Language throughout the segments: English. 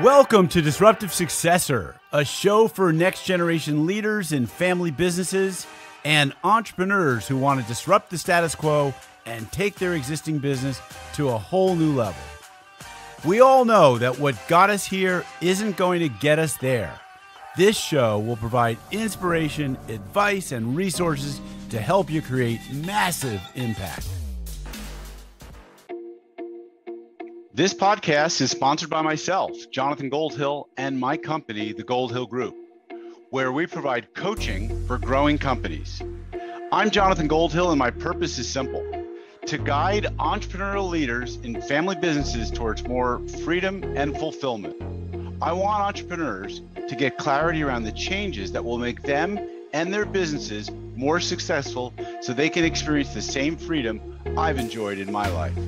Welcome to Disruptive Successor, a show for next generation leaders in family businesses and entrepreneurs who want to disrupt the status quo and take their existing business to a whole new level. We all know that what got us here isn't going to get us there. This show will provide inspiration, advice, and resources to help you create massive impact. This podcast is sponsored by myself, Jonathan Goldhill, and my company, the Goldhill Group, where we provide coaching for growing companies. I'm Jonathan Goldhill, and my purpose is simple to guide entrepreneurial leaders in family businesses towards more freedom and fulfillment. I want entrepreneurs to get clarity around the changes that will make them and their businesses more successful so they can experience the same freedom I've enjoyed in my life.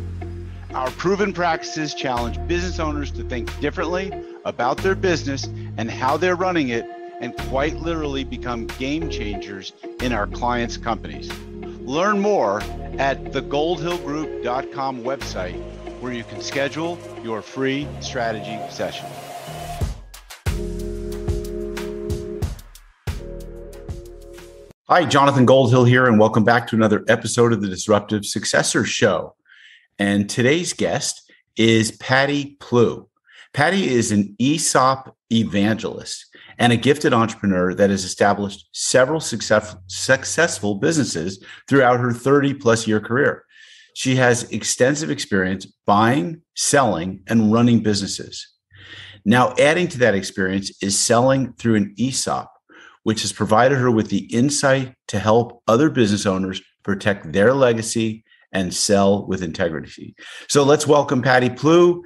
Our proven practices challenge business owners to think differently about their business and how they're running it, and quite literally become game changers in our clients' companies. Learn more at thegoldhillgroup.com website, where you can schedule your free strategy session. Hi, Jonathan Goldhill here, and welcome back to another episode of the Disruptive Successor Show. And today's guest is Patty Plew. Patty is an ESOP evangelist and a gifted entrepreneur that has established several success, successful businesses throughout her 30 plus year career. She has extensive experience buying, selling, and running businesses. Now, adding to that experience is selling through an ESOP, which has provided her with the insight to help other business owners protect their legacy and sell with integrity. So let's welcome Patty Plew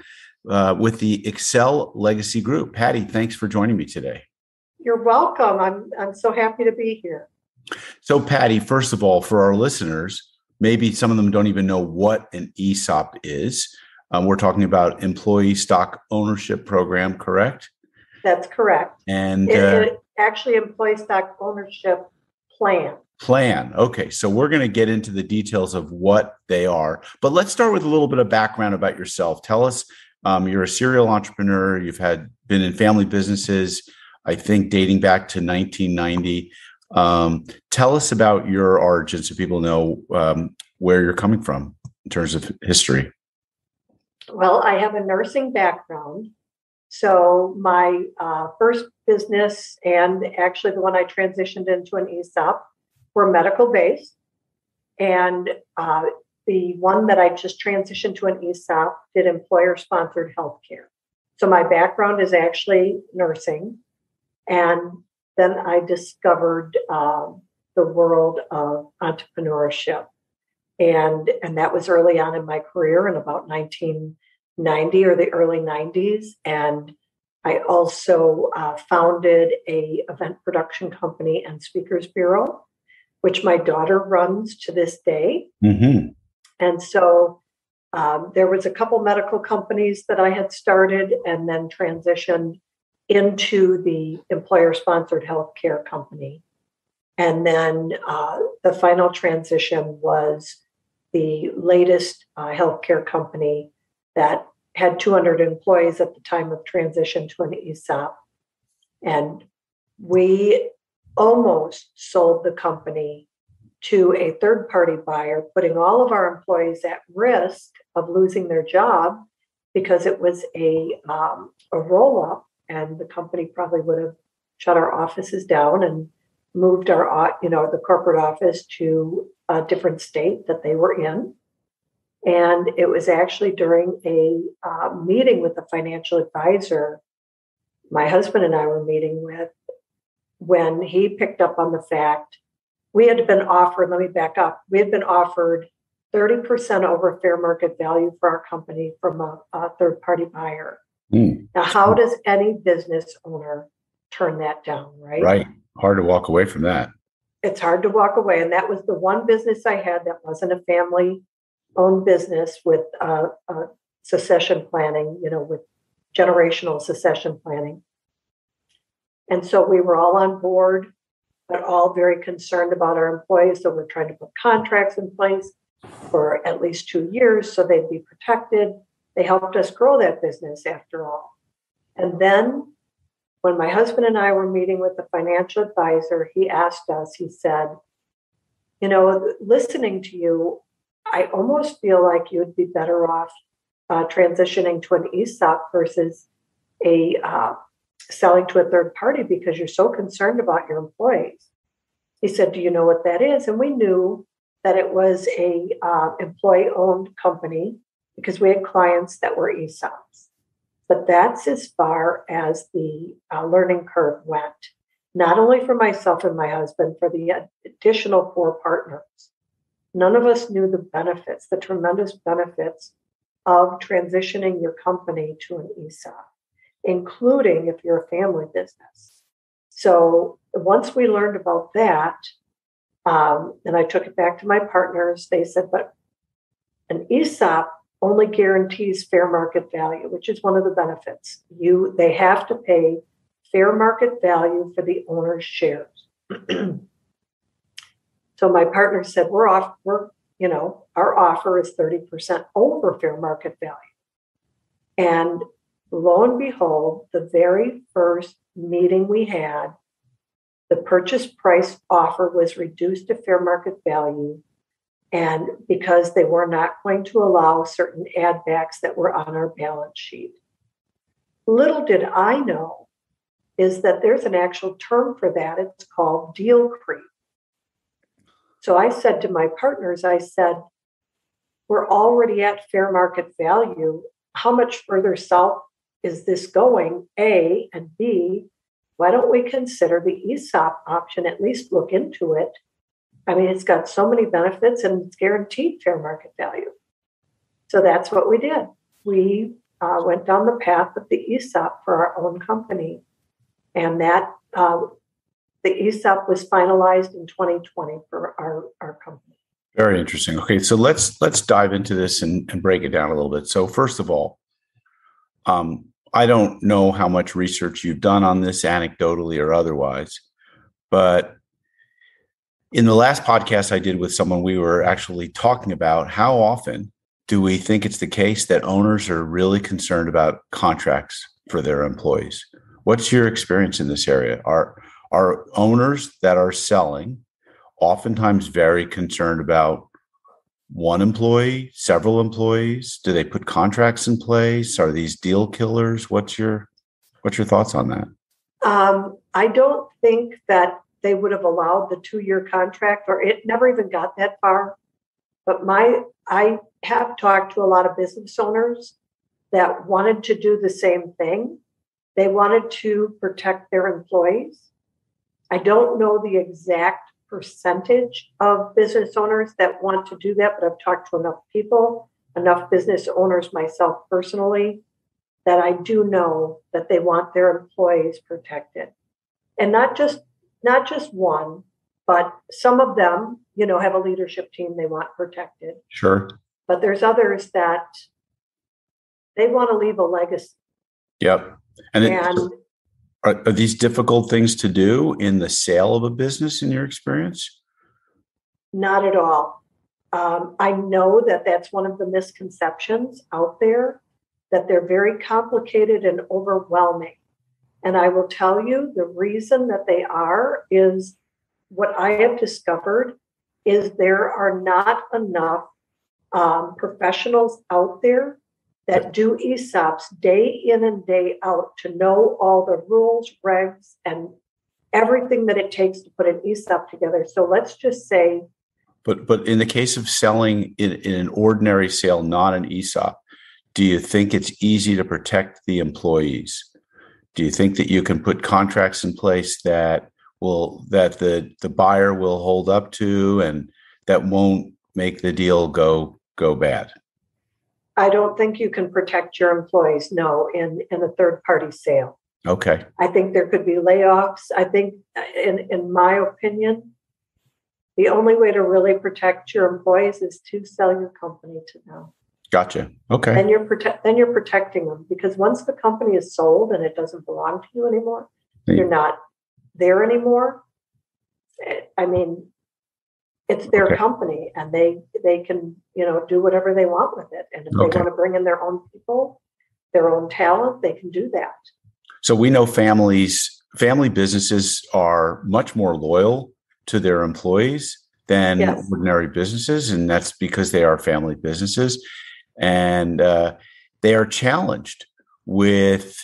uh, with the Excel Legacy Group. Patty, thanks for joining me today. You're welcome. I'm I'm so happy to be here. So, Patty, first of all, for our listeners, maybe some of them don't even know what an ESOP is. Um, we're talking about employee stock ownership program, correct? That's correct. And it, uh, it actually employee stock ownership plan plan. Okay, so we're going to get into the details of what they are, but let's start with a little bit of background about yourself. Tell us, um, you're a serial entrepreneur. You've had been in family businesses, I think, dating back to 1990. Um, tell us about your origin so people know um, where you're coming from in terms of history. Well, I have a nursing background. So, my uh, first business, and actually the one I transitioned into an ESOP, were medical based. And uh, the one that I just transitioned to an ESOP did employer sponsored healthcare. So my background is actually nursing. And then I discovered uh, the world of entrepreneurship. And, and that was early on in my career in about 1990 or the early 90s. And I also uh, founded a event production company and speakers bureau which my daughter runs to this day. Mm-hmm. And so um, there was a couple medical companies that I had started and then transitioned into the employer-sponsored healthcare company. And then uh, the final transition was the latest uh, healthcare company that had 200 employees at the time of transition to an ESOP. And we almost sold the company to a third party buyer, putting all of our employees at risk of losing their job because it was a, um, a roll up, and the company probably would have shut our offices down and moved our, you know, the corporate office to a different state that they were in. And it was actually during a uh, meeting with the financial advisor my husband and I were meeting with when he picked up on the fact we had been offered, let me back up, we had been offered 30% over fair market value for our company from a, a third party buyer. Mm. Now, how does any business owner turn that down, right? Right. Hard to walk away from that. It's hard to walk away. And that was the one business I had that wasn't a family owned business with uh, uh, succession planning, you know, with generational succession planning. And so we were all on board, but all very concerned about our employees. So we're trying to put contracts in place for at least two years so they'd be protected. They helped us grow that business after all. And then when my husband and I were meeting with the financial advisor, he asked us, he said, You know, listening to you, I almost feel like you'd be better off uh, transitioning to an ESOP versus a uh, selling to a third party because you're so concerned about your employees. He said, "Do you know what that is?" And we knew that it was a uh, employee-owned company because we had clients that were ESOPs. But that's as far as the uh, learning curve went. Not only for myself and my husband, for the additional four partners. None of us knew the benefits, the tremendous benefits of transitioning your company to an ESOP, including if you're a family business. So once we learned about that, um, and I took it back to my partners, they said, but an ESOP only guarantees fair market value, which is one of the benefits. You they have to pay fair market value for the owner's shares. so my partner said, we're off, we're you know, our offer is 30% over fair market value. And lo and behold, the very first meeting we had, the purchase price offer was reduced to fair market value. And because they were not going to allow certain add backs that were on our balance sheet. Little did I know is that there's an actual term for that. It's called deal creep. So I said to my partners, I said, we're already at fair market value. How much further south is this going? A and B, why don't we consider the ESOP option, at least look into it? I mean, it's got so many benefits and it's guaranteed fair market value. So that's what we did. We uh, went down the path of the ESOP for our own company. And that uh, the ESOP was finalized in 2020 for our, our company. Very interesting. Okay, so let's let's dive into this and, and break it down a little bit. So first of all, um, I don't know how much research you've done on this, anecdotally or otherwise, but in the last podcast I did with someone, we were actually talking about how often do we think it's the case that owners are really concerned about contracts for their employees? What's your experience in this area? Are are owners that are selling oftentimes very concerned about one employee, several employees? Do they put contracts in place? Are these deal killers? What's your what's your thoughts on that? Um, I don't think that they would have allowed the two-year contract, or it never even got that far. But my I have talked to a lot of business owners that wanted to do the same thing. They wanted to protect their employees I don't know the exact percentage of business owners that want to do that, but I've talked to enough people, enough business owners myself personally, that I do know that they want their employees protected. And not just not just one, but some of them, you know, have a leadership team they want protected. Sure. But there's others that they want to leave a legacy. Yep. And, and it, are, are these difficult things to do in the sale of a business in your experience? Not at all. Um, I know that that's one of the misconceptions out there, that they're very complicated and overwhelming. And I will tell you the reason that they are is what I have discovered is there are not enough um, professionals out there that do ESOPs day in and day out to know all the rules, regs, and everything that it takes to put an ESOP together. So let's just say. But but in the case of selling in, in an ordinary sale, not an ESOP, do you think it's easy to protect the employees? Do you think that you can put contracts in place that will that the the buyer will hold up to and that won't make the deal go go bad? I don't think you can protect your employees, no, in, in a third party sale. Okay. I think there could be layoffs. I think, uh, in, in my opinion, the only way to really protect your employees is to sell your company to them. Gotcha. Okay. Then you're protect then you're protecting them because once the company is sold and it doesn't belong to you anymore, you're not there anymore. Eh, I mean, it's their okay. company and they they can you know do whatever they want with it and if okay. they want to bring in their own people their own talent they can do that So we know families, family businesses are much more loyal to their employees than yes. ordinary businesses, and that's because they are family businesses, and uh, they are challenged with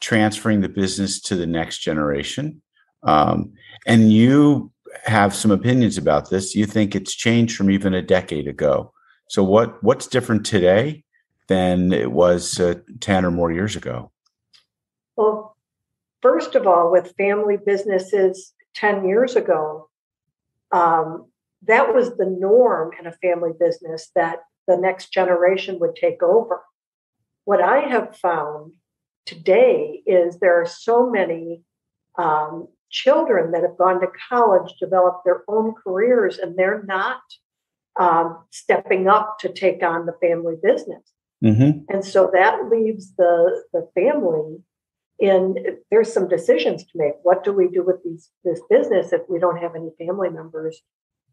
transferring the business to the next generation. Um, and you have some opinions about this. You think it's changed from even a decade ago. So what what's different today than it was uh, 10 or more years ago? Well, first of all, with family businesses 10 years ago, um, that was the norm in a family business that the next generation would take over. What I have found today is there are so many um, children that have gone to college, develop their own careers, and they're not um, stepping up to take on the family business. Mm-hmm. And so that leaves the, the family in there's some decisions to make. What do we do with these this business if we don't have any family members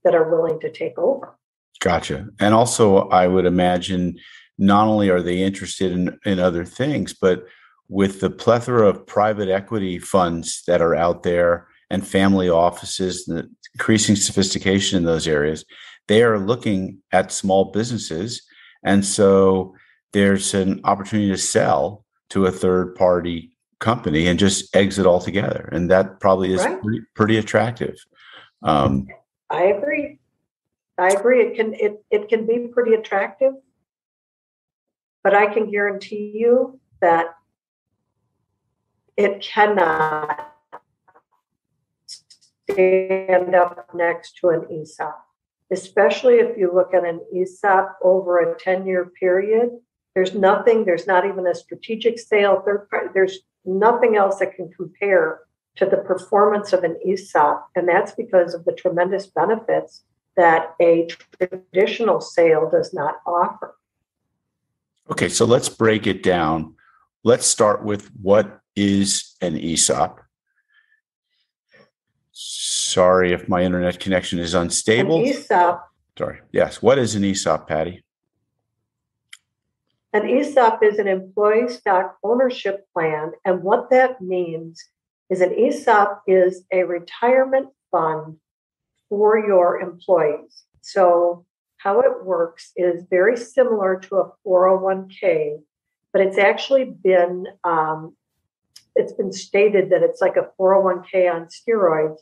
that are willing to take over? Gotcha. And also I would imagine not only are they interested in, in other things, but with the plethora of private equity funds that are out there and family offices, the increasing sophistication in those areas, they are looking at small businesses. And so there's an opportunity to sell to a third party company and just exit altogether. And that probably is right. pretty, pretty, attractive. Um, I agree. I agree. It can it, it can be pretty attractive, but I can guarantee you that it cannot stand up next to an ESOP, especially if you look at an ESOP over a 10 year period. There's nothing, there's not even a strategic sale, third party, there's nothing else that can compare to the performance of an ESOP. And that's because of the tremendous benefits that a traditional sale does not offer. Okay, so let's break it down. Let's start with what is an ESOP. Sorry if my internet connection is unstable. An ESOP. Sorry. Yes. What is an ESOP, Patty? An ESOP is an employee stock ownership plan. And what that means is an ESOP is a retirement fund for your employees. So, how it works is very similar to a 401k, but it's actually been um, it's been stated that it's like a 401k on steroids,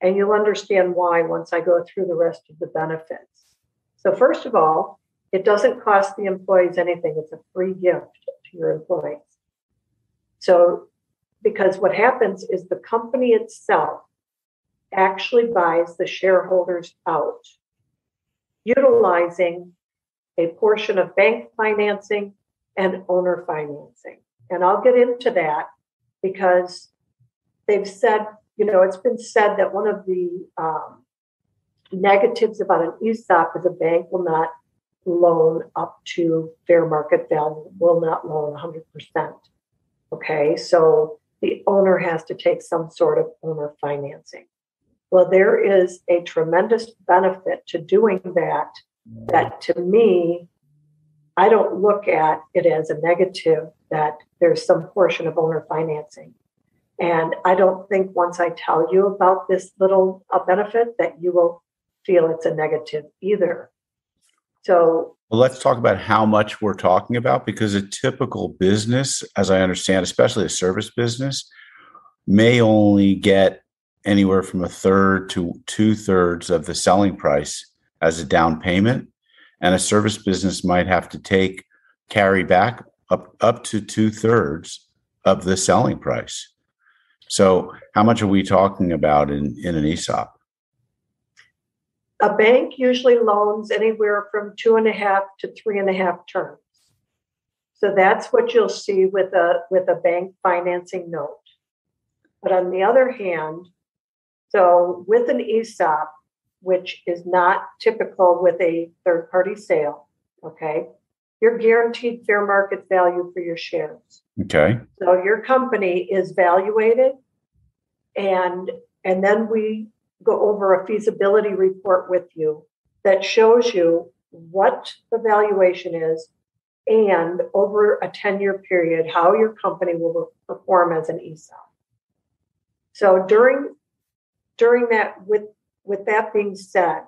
and you'll understand why once I go through the rest of the benefits. So, first of all, it doesn't cost the employees anything, it's a free gift to your employees. So, because what happens is the company itself actually buys the shareholders out, utilizing a portion of bank financing and owner financing. And I'll get into that because they've said, you know, it's been said that one of the um, negatives about an ESOP is a bank will not loan up to fair market value, will not loan 100%. Okay, so the owner has to take some sort of owner financing. Well, there is a tremendous benefit to doing that, that to me, I don't look at it as a negative that there's some portion of owner financing. And I don't think once I tell you about this little benefit that you will feel it's a negative either. So, well, let's talk about how much we're talking about because a typical business, as I understand, especially a service business, may only get anywhere from a third to two thirds of the selling price as a down payment. And a service business might have to take carry back up up to two thirds of the selling price. So, how much are we talking about in, in an ESOP? A bank usually loans anywhere from two and a half to three and a half terms. So that's what you'll see with a with a bank financing note. But on the other hand, so with an ESOP, which is not typical with a third party sale, okay, you're guaranteed fair market value for your shares. Okay. So your company is valuated and and then we go over a feasibility report with you that shows you what the valuation is, and over a 10 year period, how your company will perform as an ESOP. So during during that, with with that being said,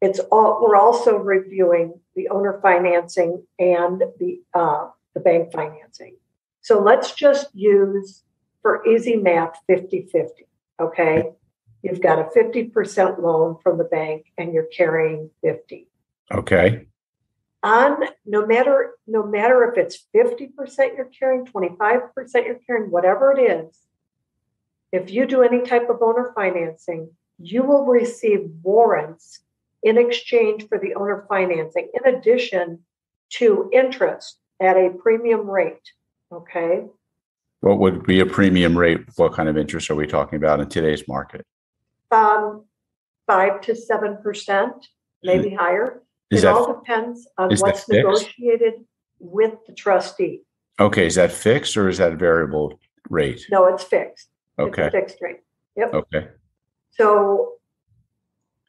it's all we're also reviewing the owner financing and the uh, the bank financing. So let's just use for easy math 50 50. Okay. You've got a 50% loan from the bank and you're carrying 50. Okay. On no matter no matter if it's 50% you're carrying, 25% you're carrying, whatever it is, if you do any type of owner financing, you will receive warrants in exchange for the owner financing, in addition to interest at a premium rate. Okay. What would be a premium rate? What kind of interest are we talking about in today's market? Um, five to seven percent, maybe mm-hmm. higher. Is it that, all depends on what's negotiated with the trustee. Okay, is that fixed or is that a variable rate? No, it's fixed. Okay. It's fixed rate. Yep. Okay. So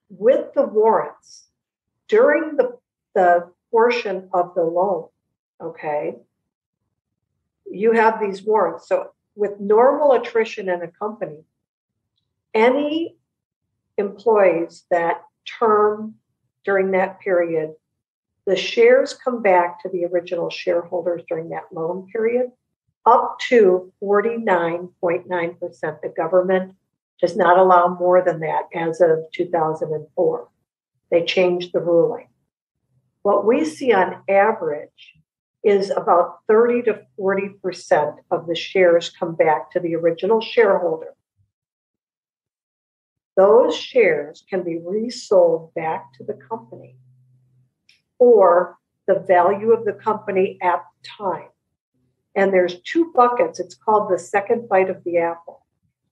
with the warrants, during the the portion of the loan, okay, you have these warrants. So with normal attrition in a company, any employees that term during that period, the shares come back to the original shareholders during that loan period up to 49.9%. The government does not allow more than that as of 2004. They changed the ruling. What we see on average is about 30 to 40% of the shares come back to the original shareholder. Those shares can be resold back to the company or the value of the company at the time. And there's two buckets. It's called the second bite of the apple.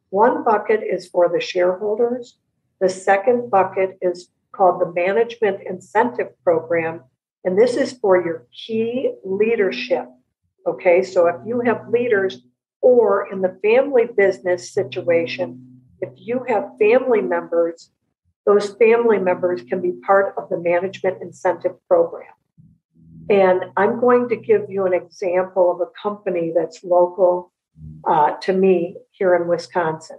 One bucket is for the shareholders. The second bucket is called the Management Incentive Program. And this is for your key leadership. Okay, so if you have leaders or in the family business situation, if you have family members, those family members can be part of the Management Incentive Program. And I'm going to give you an example of a company that's local uh, to me here in Wisconsin.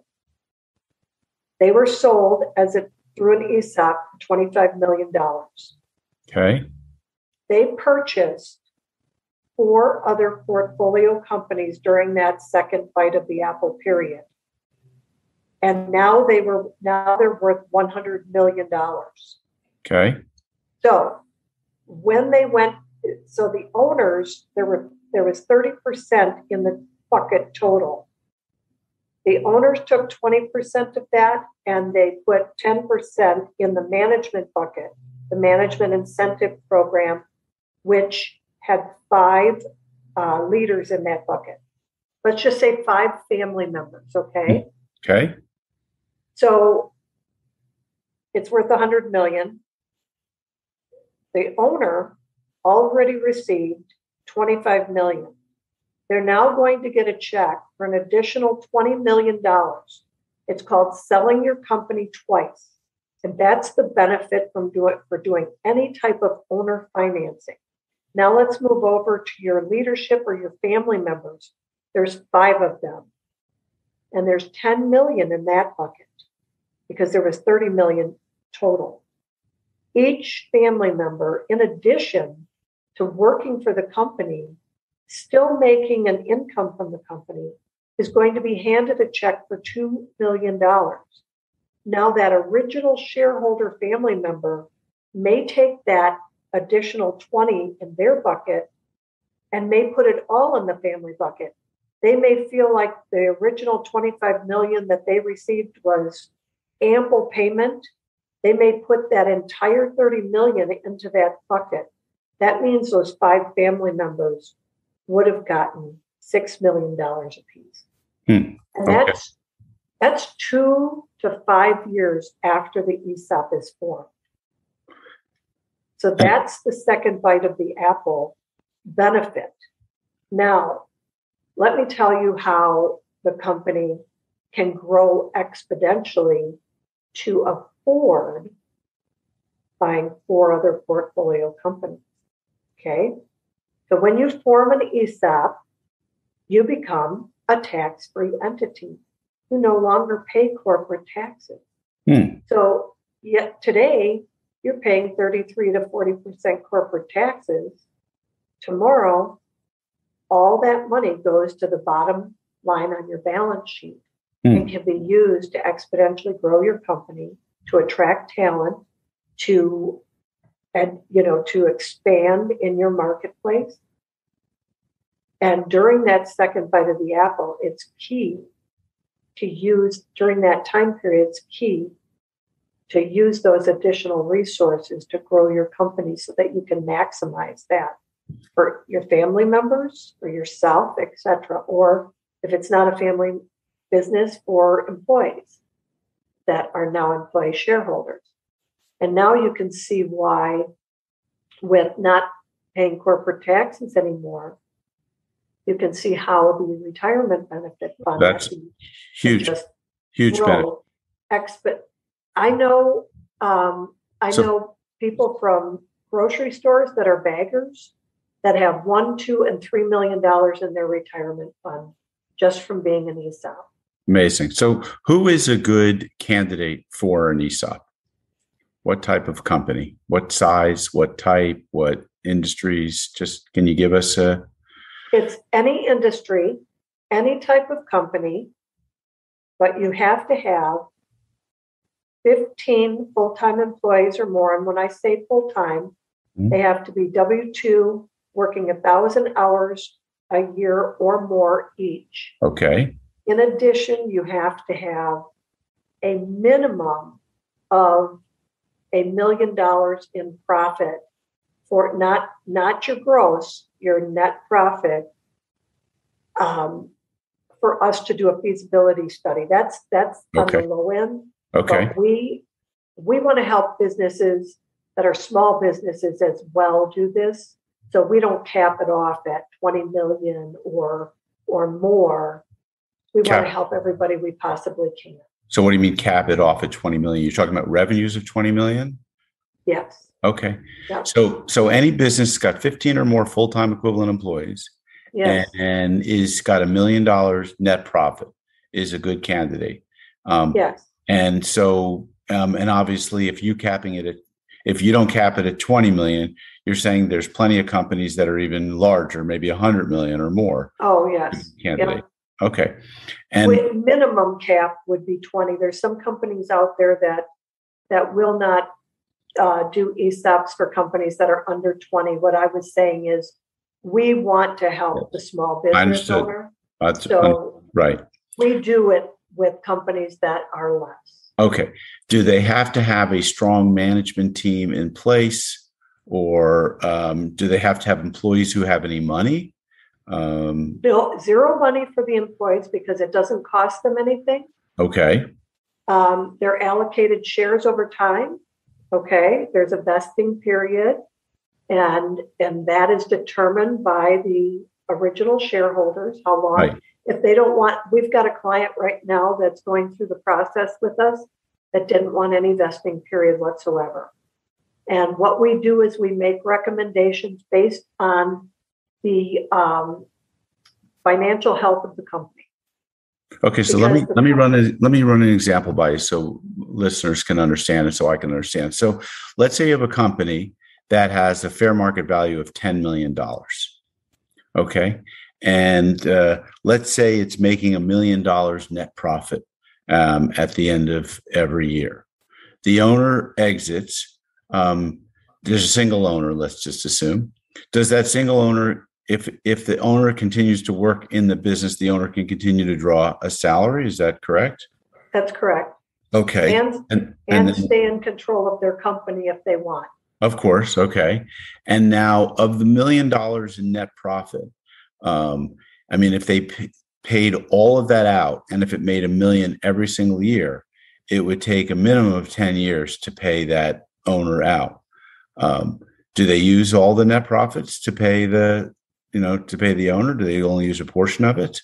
They were sold as a through an ESOP for $25 million. Okay. They purchased four other portfolio companies during that second bite of the apple period. And now they were now they're worth $100 million. Okay. So when they went so the owners there were there was 30% in the bucket total. The owners took 20% of that and they put 10% in the management bucket the management incentive program which had five uh, leaders in that bucket. Let's just say five family members okay? Okay. So it's worth 100 million. The owner already received 25 million. They're now going to get a check for an additional $20 million. It's called selling your company twice. And that's the benefit from doing for doing any type of owner financing. Now let's move over to your leadership or your family members. There's five of them. And there's 10 million in that bucket because there was 30 million total. Each family member, in addition, to working for the company, still making an income from the company, is going to be handed a check for $2 million. Now, that original shareholder family member may take that additional 20 in their bucket and may put it all in the family bucket. They may feel like the original 25 million that they received was ample payment. They may put that entire 30 million into that bucket that means those five family members would have gotten six million dollars apiece. Hmm. And that's okay. that's two to five years after the ESOP is formed. So that's the second bite of the apple benefit. Now, let me tell you how the company can grow exponentially to afford buying four other portfolio companies. Okay. So when you form an ESOP, you become a tax free entity. You no longer pay corporate taxes. Hmm. So yet today, you're paying 33 to 40% corporate taxes. Tomorrow, all that money goes to the bottom line on your balance sheet Hmm. and can be used to exponentially grow your company, to attract talent, to and you know to expand in your marketplace. And during that second bite of the apple, it's key to use during that time period, it's key to use those additional resources to grow your company so that you can maximize that for your family members, for yourself, etc. Or if it's not a family business, for employees that are now employee shareholders. And now you can see why, with not paying corporate taxes anymore, you can see how the retirement benefit fund That's Huge, just huge benefit. expo- I know um, I So- know people from grocery stores that are baggers that have one, two, and three million dollars in their retirement fund just from being an ESOP. Amazing. So, who is a good candidate for an ESOP? What type of company? What size? What type? What industries? Just can you give us a It's any industry, any type of company, but you have to have 15 full-time employees or more. And when I say full-time, Mhm. they have to be W-2 working a thousand hours a year or more each. okay? In addition, you have to have a minimum of a million dollars in profit for not not your gross, your net profit. Um, for us to do a feasibility study, that's that's on Okay. the low end. Okay. But we we want to help businesses that are small businesses as well do this. So we don't cap it off at 20 million or or more. We want to help everybody we possibly can. So, what do you mean cap it off at 20 million? You're talking about revenues of 20 million? Yes. Okay. Yeah. So, so any business that's got 15 or more full time equivalent employees Yes. and, and is got a million dollars net profit is a good candidate. Um, yes. And so, um, and obviously, if you capping it at, if you don't cap it at 20 million, you're saying there's plenty of companies that are even larger, maybe 100 million or more Oh yes. candidate. Okay. And Wi- minimum cap would be 20. There's some companies out there that that will not uh, do ESOPs for companies that are under 20. What I was saying is we want to help the small business owner. that's So right. we do it with companies that are less. Okay. Do they have to have a strong management team in place or um, do they have to have employees who have any money? Um, No, zero money for the employees because it doesn't cost them anything. okay. Um, they're allocated shares over time. Okay, there's a vesting period, and and that is determined by the original shareholders. How long? Right. If they don't want, we've got a client right now that's going through the process with us that didn't want any vesting period whatsoever. And what we do is we make recommendations based on the um, financial health of the company. Okay, so let me let me run a, let me run an example by you so listeners can understand and so I can understand. So let's say you have a company that has a fair market value of ten million dollars. Okay, and uh, let's say it's making a million dollars net profit um, at the end of every year. The owner exits. Um, there's a single owner. Let's just assume. Does that single owner if if the owner continues to work in the business, the owner can continue to draw a salary. Is that correct? That's correct. Okay. And And and and stay in control of their company if they want. of course, okay. And now of the million dollars in net profit, um, I mean, if they p- paid all of that out, and if it made a million every single year, it would take a minimum of ten years to pay that owner out. Um, do they use all the net profits to pay the, you know, to pay the owner? Do they only use a portion of it?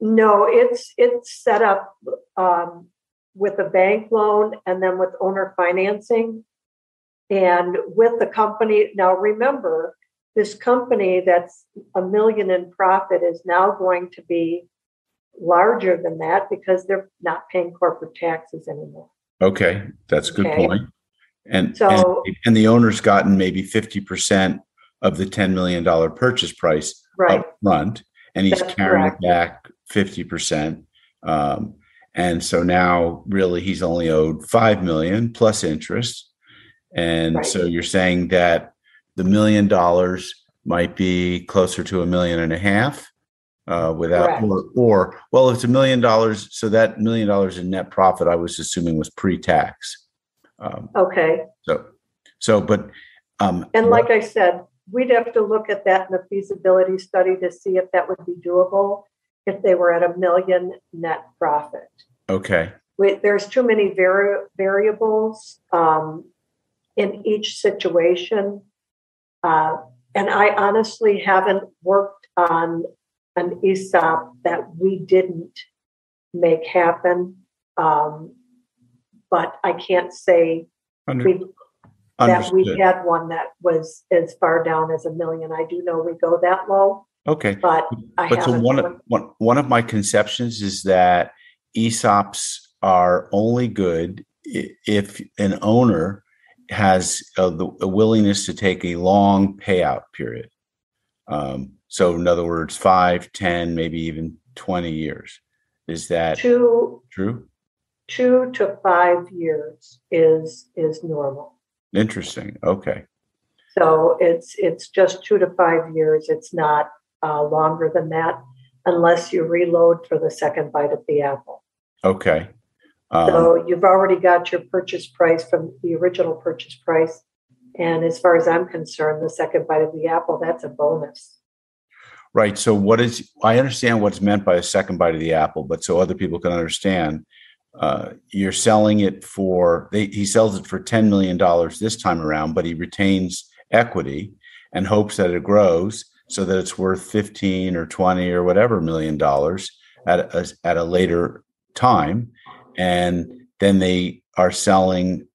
No, it's it's set up um, with a bank loan and then with owner financing. And with the company, now remember, this company that's a million in profit is now going to be larger than that because they're not paying corporate taxes anymore. Okay, that's a good okay. point. And so, and, and, the owner's gotten maybe fifty percent of the ten million dollar purchase price right. up front, and he's that's carrying correct. back fifty percent. Um, and so now, really, he's only owed five million plus interest. And right. so you're saying that the million dollars might be closer to a million and a half uh, without or, or, well if it's a million dollars so that million dollars in net profit i was assuming was pre-tax um, okay so so but um, and like i said we'd have to look at that in the feasibility study to see if that would be doable if they were at a million net profit. Okay. We, there's too many vari- variables um, in each situation. Uh, and i honestly haven't worked on an ESOP that we didn't make happen. Um, but I can't say we, that we had one that was as far down as a million. I do know we go that low. Okay. But I but so one of, one, one of my conceptions is that ESOPs are only good if an owner has a, the, a willingness to take a long payout period. Um, so, in other words, five, ten, maybe even 20 years. Is that two, true? Two to five years is is normal. Interesting. Okay. So it's it's just two to five years. It's not uh, longer than that, unless you reload for the second bite of the apple. Okay. Um, so you've already got your purchase price from the original purchase price, and as far as I'm concerned, the second bite of the apple that's a bonus. Right. So, what is, I understand what's meant by a second bite of the apple, but so other people can understand, uh, you're selling it for, they, he sells it for $10 million this time around, but he retains equity and hopes that it grows so that it's worth 15 or 20 or whatever million dollars at a, at a later time. And then they are selling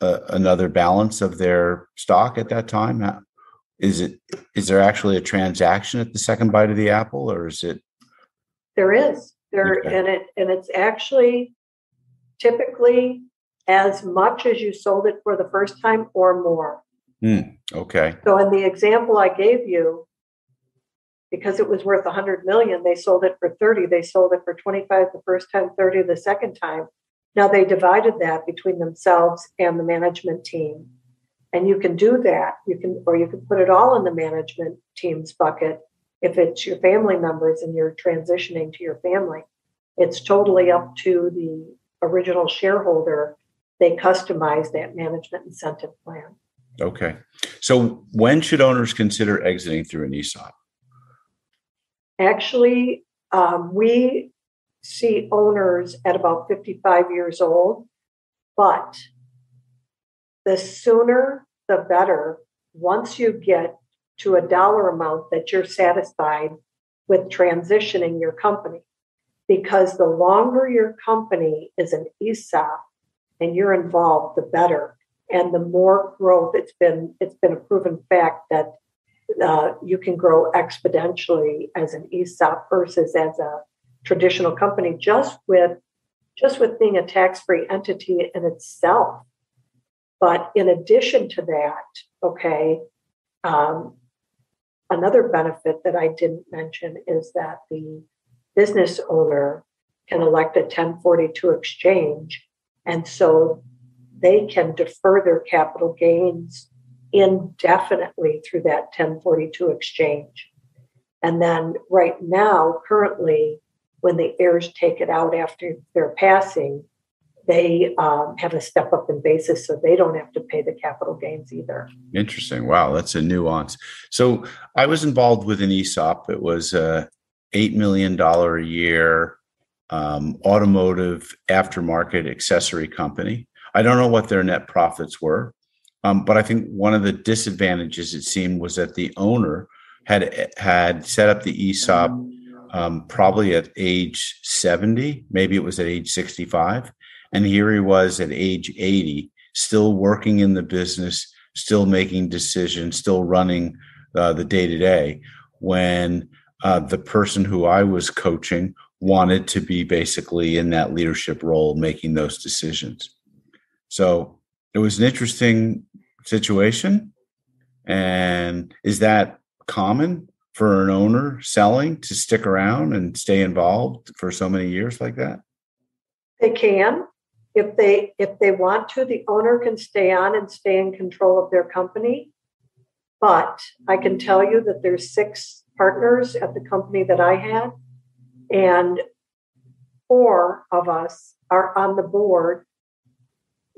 uh, another balance of their stock at that time is it is there actually a transaction at the second bite of the apple or is it there is there okay. and it and it's actually typically as much as you sold it for the first time or more mm, okay so in the example i gave you because it was worth 100 million they sold it for 30 they sold it for 25 the first time 30 the second time now they divided that between themselves and the management team and you can do that. You can, or you can put it all in the management team's bucket if it's your family members and you're transitioning to your family. It's totally up to the original shareholder. They customize that management incentive plan. Okay. So when should owners consider exiting through an ESOP? Actually, um, we see owners at about 55 years old, but the sooner the better once you get to a dollar amount that you're satisfied with transitioning your company. Because the longer your company is an ESOP and you're involved, the better. And the more growth, it's been it's been a proven fact that uh, you can grow exponentially as an ESOP versus as a traditional company, just with just with being a tax-free entity in itself. But in addition to that, okay, um, another benefit that I didn't mention is that the business owner can elect a 1042 exchange. And so they can defer their capital gains indefinitely through that 1042 exchange. And then, right now, currently, when the heirs take it out after their passing, they um, have a step up in basis so they don't have to pay the capital gains either. Interesting. Wow, that's a nuance. So I was involved with an ESOP. It was a $8 million a year um, automotive aftermarket accessory company. I don't know what their net profits were, um, but I think one of the disadvantages it seemed was that the owner had had set up the ESOP um, probably at age 70, maybe it was at age 65. And here he was at age 80, still working in the business, still making decisions, still running uh, the day to day. When uh, the person who I was coaching wanted to be basically in that leadership role, making those decisions. So it was an interesting situation. And is that common for an owner selling to stick around and stay involved for so many years like that? They can. If they if they want to, the owner can stay on and stay in control of their company. But I can tell you that there's six partners at the company that I had, and four of us are on the board.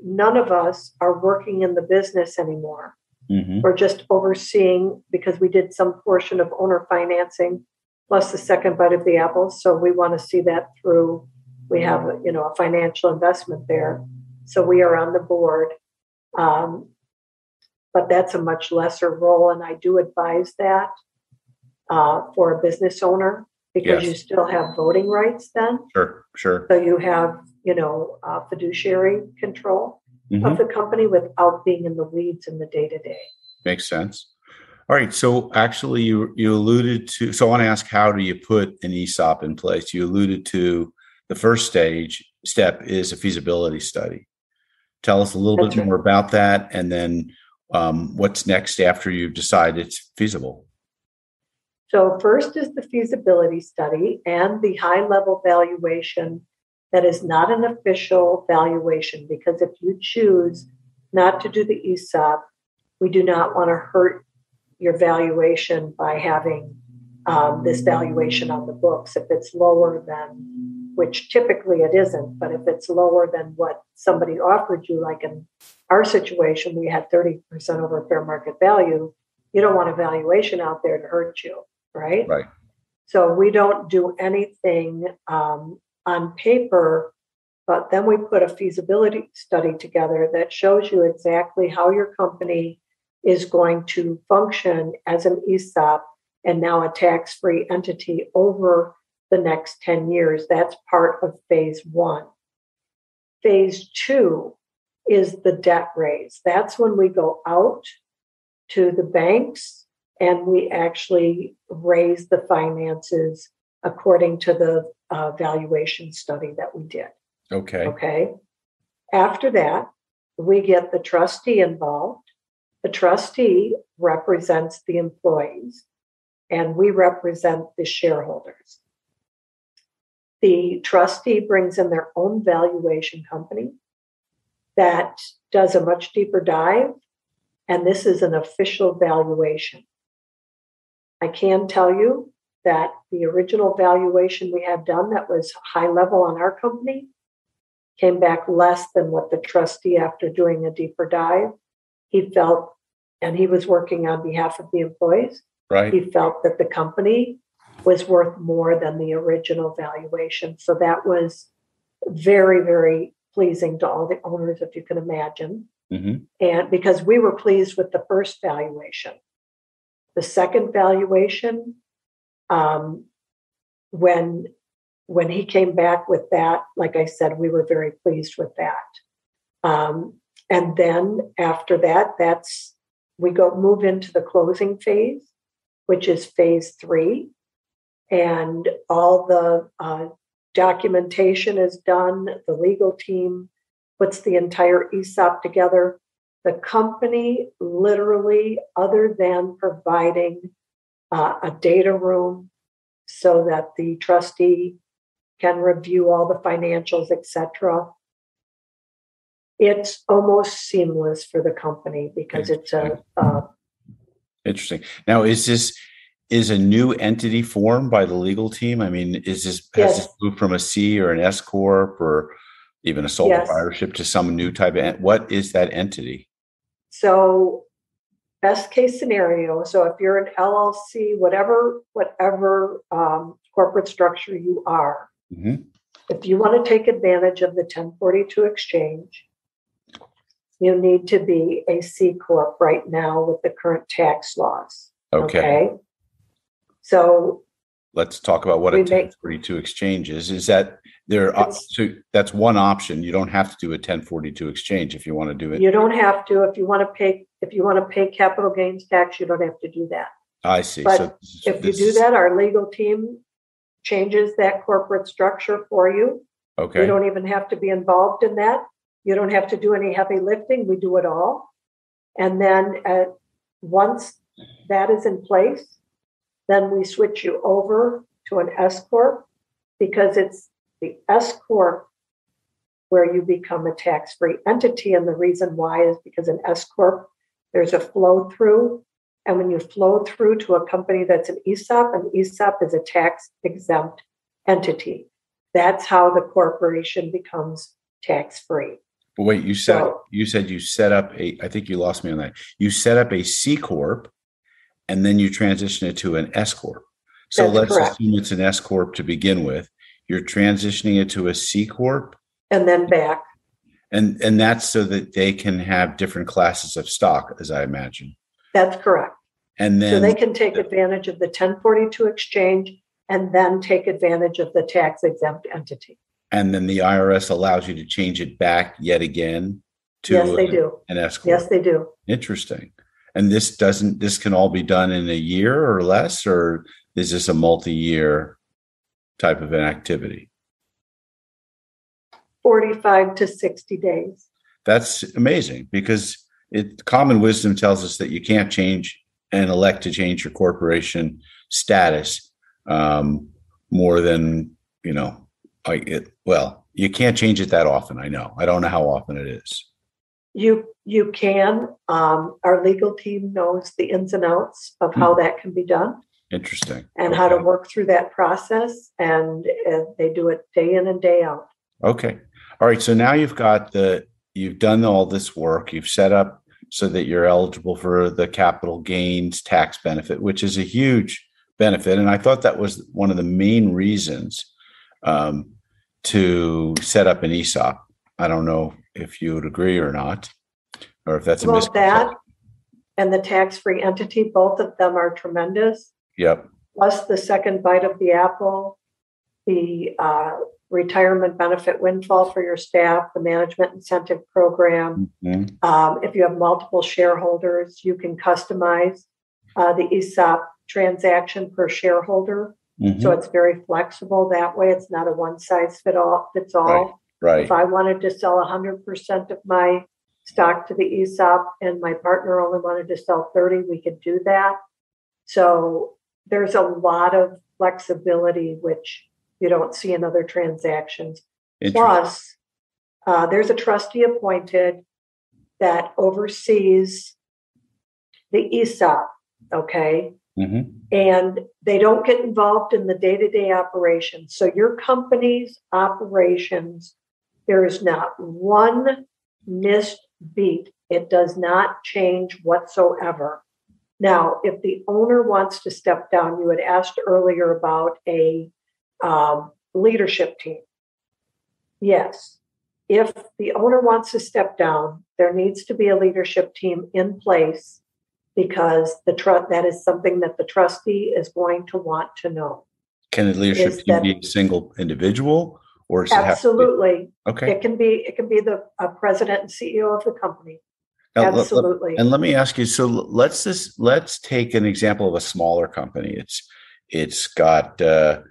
None of us are working in the business anymore. Mm-hmm. We're just overseeing because we did some portion of owner financing plus the second bite of the apple. So we want to see that through. We have, you know, a financial investment there. So we are on the board. Um, but that's a much lesser role. And I do advise that uh, for a business owner because yes. you still have voting rights then. Sure, sure. So you have, you know, uh, fiduciary control mm-hmm. of the company without being in the weeds in the day to day. Makes sense. All right. So actually, you you alluded to. So I want to ask, how do you put an ESOP in place? You alluded to the first stage step is a feasibility study. Tell us a little That's bit right. more about that, and then um, what's next after you've decided it's feasible. So first is the feasibility study and the high level valuation that is not an official valuation because if you choose not to do the ESOP, we do not want to hurt your valuation by having um, this valuation on the books. If it's lower than, which typically it isn't, but if it's lower than what somebody offered you, like in our situation, we had 30% over fair market value, you don't want a valuation out there to hurt you, right? Right. So we don't do anything um, on paper, but then we put a feasibility study together that shows you exactly how your company is going to function as an ESOP and now a tax free entity over the next 10 years. That's part of phase one. Phase two is the debt raise. That's when we go out to the banks and we actually raise the finances according to the uh, valuation study that we did. Okay. Okay. After that, we get the trustee involved. The trustee represents the employees, and we represent the shareholders. The trustee brings in their own valuation company that does a much deeper dive, and this is an official valuation. I can tell you that the original valuation we had done that was high level on our company came back less than what the trustee, after doing a deeper dive, he felt, and he was working on behalf of the employees. Right. He felt that the company was worth more than the original valuation. So that was very, very pleasing to all the owners, if you can imagine. Mm-hmm. And because we were pleased with the first valuation. The second valuation um, when when he came back with that, like I said, we were very pleased with that. Um, and then after that, that's we go move into the closing phase, which is phase three, and all the uh, documentation is done. The legal team puts the entire ESOP together. The company, literally, other than providing uh, a data room so that the trustee can review all the financials, etc. It's almost seamless for the company because it's a. Uh, Interesting. Now, is this is a new entity formed by the legal team? I mean, is this has yes. this moved from a C or an S corp or even a sole yes. proprietorship to some new type of? What is that entity? So best case scenario so if you're an llc whatever whatever um, corporate structure you are mm-hmm. if you want to take advantage of the 1042 exchange you need to be a c corp right now with the current tax laws okay, okay? so let's talk about what a 1042 make, exchange is is that there uh, so that's one option you don't have to do a 1042 exchange if you want to do it you don't have to if you want to pay if you want to pay capital gains tax, you don't have to do that. I see. But so If you do that, our legal team changes that corporate structure for you. Okay. You okay, don't even have to be involved in that. You don't have to do any heavy lifting. We do it all. And then uh, once that is in place, then we switch you over to an S corp because it's the S corp where you become a tax-free entity. And the reason why is because an S corp there's a flow through, and when you flow through to a company that's an ESOP, an ESOP is a tax exempt entity. That's how the corporation becomes tax free. wait, you said So- you said you set up a. I think you lost me on that. You set up a C corp, and then you transition it to an S corp. So let's correct. assume it's an S corp to begin with. You're transitioning it to a C corp, And then back. and and that's so that they can have different classes of stock, as I imagine. That's correct. And So they can take advantage of the 1042 exchange and then take advantage of the tax exempt entity. and then the IRS allows you to change it back yet again to Yes, they do. an S corp. Yes, they do. Interesting. And this doesn't, this can all be done in a year or less, or is this a multi-year type of an activity? 45 to 60 days. That's amazing because it, common wisdom tells us that you can't change and elect to change your corporation status um, more than, you know, like it, well, you can't change it that often. I know. I don't know how often it is. You you can. Um, our legal team knows the ins and outs of how that can be done Interesting. and how to work through that process. And uh, they do it day in and day out. Okay. All right. So now you've got the, you've done all this work, you've set up so that you're eligible for the capital gains tax benefit, which is a huge benefit. And I thought that was one of the main reasons um, to set up an ESOP. I don't know if you would agree or not, or if that's a Well, misconception. that and the tax-free entity, both of them are tremendous. Yep. Plus the second bite of the apple, the uh, retirement benefit windfall for your staff, the management incentive program. Mhm. Um, if you have multiple shareholders, you can customize uh, the ESOP transaction per shareholder. Mhm. So it's very flexible that way. It's not a one size fit all fits all. Right. If I wanted to sell 100% of my stock to the ESOP and my partner only wanted to sell 30, we could do that. So there's a lot of flexibility, which you don't see in other transactions. Plus, uh, there's a trustee appointed that oversees the ESOP, okay? Mhm. and they don't get involved in the day-to-day operations. So your company's operations, there is not one missed beat. It does not change whatsoever. Now, if the owner wants to step down, you had asked earlier about a um, leadership team. Yes. If the owner wants to step down, there needs to be a leadership team in place because the trust that is something that the trustee is going to want to know. Can the leadership team that- be a single individual or does it have to be- Absolutely. Okay. It can be it can be the uh, president and CEO of the company. Now, let- let- Absolutely. And let me ask you, so let's just let's take an example of a smaller company. It's it's got uh,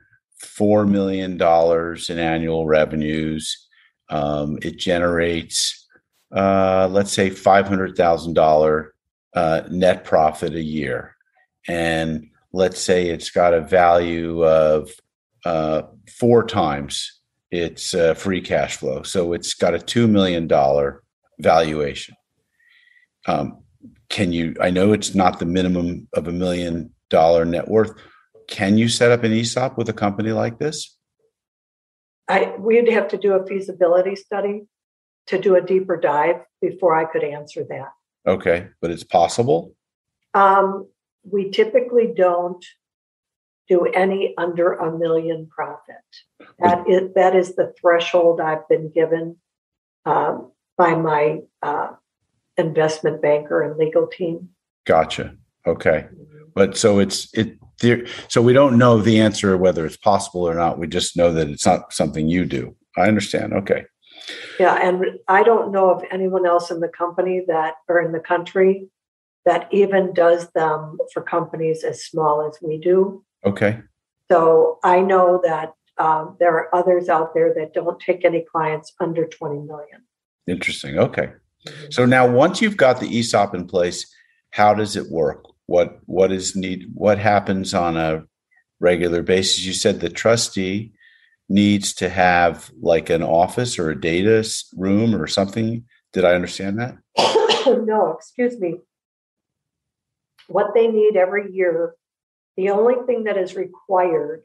four million dollars in annual revenues. Um, it generates, uh, let's say, five hundred thousand dollar uh, net profit a year, and let's say it's got a value of uh, four times its uh, free cash flow. So it's got a two million dollar valuation um, can you i know it's not the minimum of a million dollar net worth can you set up an esop with a company like this I we'd have to do a feasibility study to do a deeper dive before I could answer that. okay but it's possible Um, we typically don't do any under a million profit. That is that is the threshold I've been given um, by my uh, investment banker and legal team. gotcha okay but so it's it there so we don't know the answer whether it's possible or not we just know that it's not something you do i understand okay Yeah, and I don't know of anyone else in the company that or in the country that even does them for companies as small as we do. Okay. So I know that um, there are others out there that don't take any clients under 20 million. Interesting. Okay. So now once you've got the ESOP in place, how does it work? What what is need what happens on a regular basis? You said the trustee needs to have like an office or a data room or something. Did I understand that? no, excuse me. What they need every year, the only thing that is required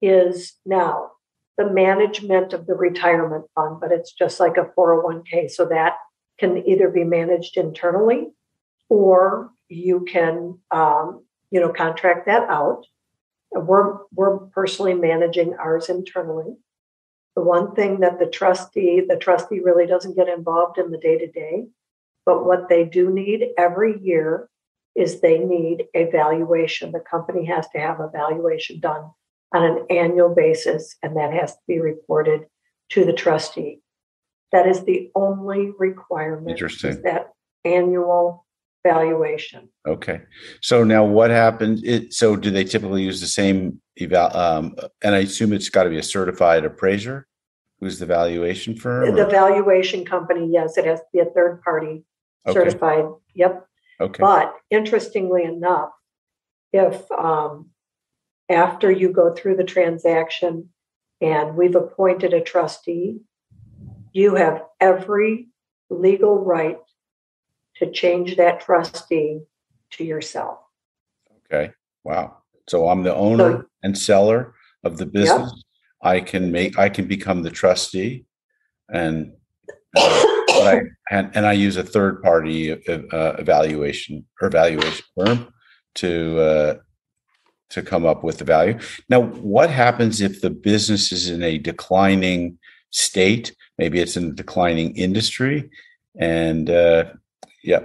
is now the management of the retirement fund, but it's just like a 401k. So that can either be managed internally or you can, um, you know, contract that out. We're, we're personally managing ours internally. The one thing that the trustee, the trustee really doesn't get involved in the day to day, but what they do need every year is they need a valuation. The company has to have a valuation done on an annual basis, and that has to be reported to the trustee. That is the only requirement. Interesting. That annual valuation. Okay. So now what happens? It, so do they typically use the same eval? Um, and I assume it's got to be a certified appraiser who's the valuation firm? The or? valuation company, yes, it has to be a third party okay. certified. Yep. Okay. But interestingly enough, if um, after you go through the transaction and we've appointed a trustee, you have every legal right to change that trustee to yourself. Okay. Wow. So I'm the owner so, and seller of the business. Yep. I can make I can become the trustee and uh, I, and, and I use a third party uh, evaluation or valuation firm to uh, to come up with the value. Now, what happens if the business is in a declining state? Maybe it's in a declining industry, and uh, yeah.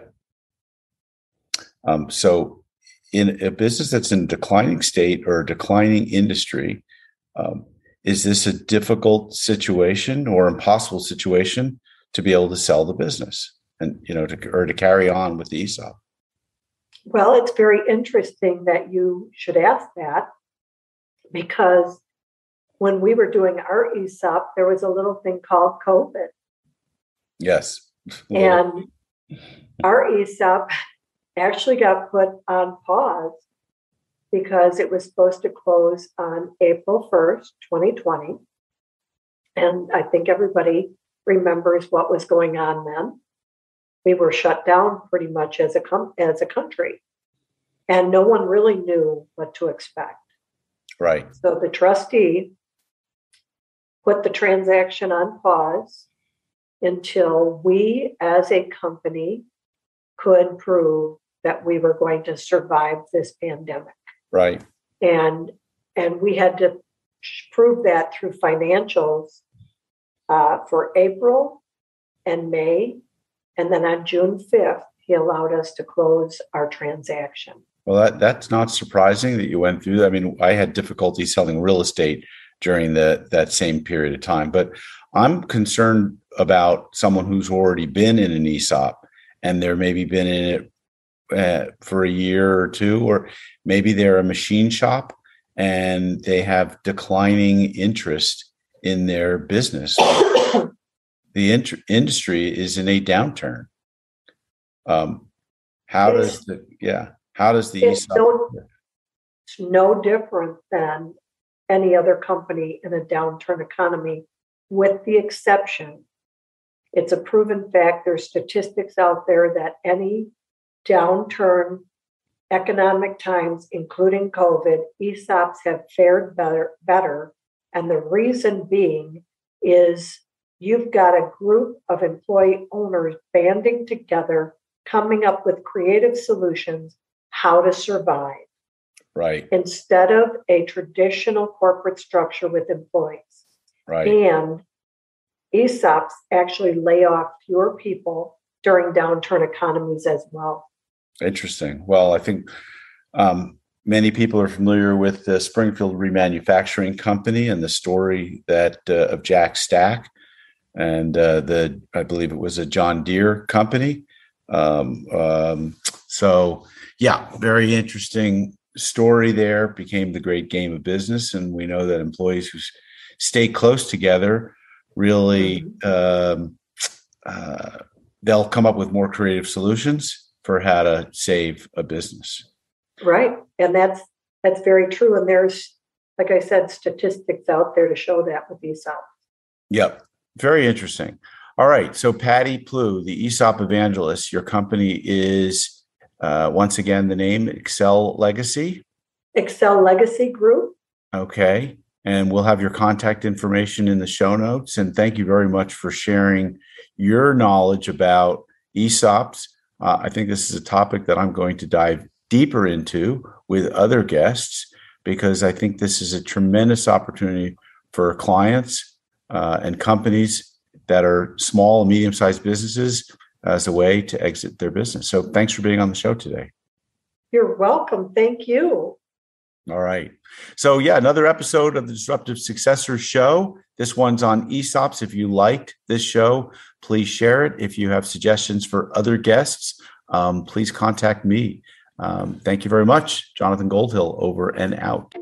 Um, so, in a business that's in a declining state or a declining industry, um, is this a difficult situation or impossible situation to be able to sell the business and you know to or to carry on with the ESOP? Well, it's very interesting that you should ask that because when we were doing our ESOP, there was a little thing called COVID. Yes. And our ESOP actually got put on pause because it was supposed to close on April 1st, 2020. And I think everybody remembers what was going on then we were shut down pretty much as a com- as a country, and no one really knew what to expect. Right. So the trustee put the transaction on pause until we, as a company, could prove that we were going to survive this pandemic. Right. And and we had to prove that through financials uh, for April and May and then on June 5th, he allowed us to close our transaction. Well, that, that's not surprising that you went through that. I mean, I had difficulty selling real estate during the, that same period of time, but I'm concerned about someone who's already been in an ESOP and they're maybe been in it uh, for a year or two, or maybe they're a machine shop and they have declining interest in their business the industry is in a downturn. Um, how does the yeah? How does the it's no, it's no different than any other company in a downturn economy, with the exception. It's a proven fact. There's statistics out there that any downturn economic times, including COVID, ESOPs have fared better, better. And the reason being is you've got a group of employee owners banding together, coming up with creative solutions how to survive. Right. Instead of a traditional corporate structure with employees. Right. And ESOPs actually lay off fewer people during downturn economies as well. Interesting. Well, I think um, many people are familiar with the Springfield Remanufacturing Company and the story that uh, of Jack Stack and uh, the I believe it was a John Deere company. Um, um, So, yeah, very interesting story there. Became the great game of business. And we know that employees who stay close together really, mm-hmm. um, uh, they'll come up with more creative solutions for how to save a business. Right. And that's that's very true. And there's, like I said, statistics out there to show that with ESOP. Yep. Very interesting. All right. So, Patty Plew, the ESOP evangelist, your company is uh, once again the name Excel Legacy. Excel Legacy Group. Okay. And we'll have your contact information in the show notes. And thank you very much for sharing your knowledge about ESOPs. Uh, I think this is a topic that I'm going to dive deeper into with other guests because I think this is a tremendous opportunity for clients uh, and companies that are small and medium sized businesses as a way to exit their business. So thanks for being on the show today. You're welcome. Thank you. All right. So, yeah, another episode of the Disruptive Successor Show. This one's on ESOPs. If you liked this show, please share it. If you have suggestions for other guests, um, please contact me. Um, thank you very much, Jonathan Goldhill, over and out.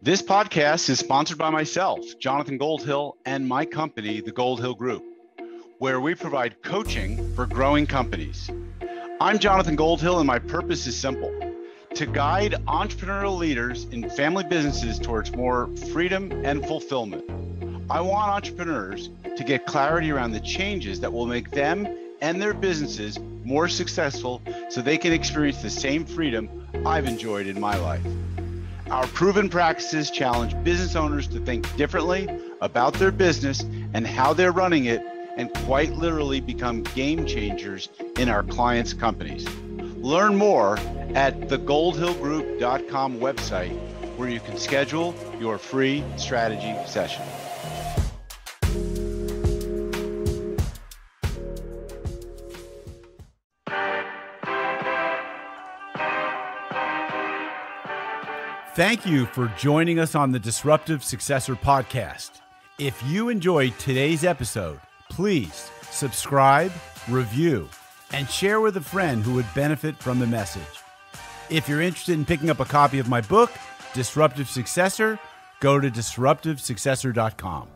This podcast is sponsored by myself, Jonathan Goldhill, and my company, the Goldhill Group, where we provide coaching for growing companies. I'm Jonathan Goldhill, and my purpose is simple to guide entrepreneurial leaders in family businesses towards more freedom and fulfillment. I want entrepreneurs to get clarity around the changes that will make them and their businesses more successful so they can experience the same freedom I've enjoyed in my life. Our proven practices challenge business owners to think differently about their business and how they're running it, and quite literally become game changers in our clients' companies. Learn more at thegoldhillgroup.com website, where you can schedule your free strategy session. Thank you for joining us on the Disruptive Successor podcast. If you enjoyed today's episode, please subscribe, review, and share with a friend who would benefit from the message. If you're interested in picking up a copy of my book, Disruptive Successor, go to disruptivesuccessor.com.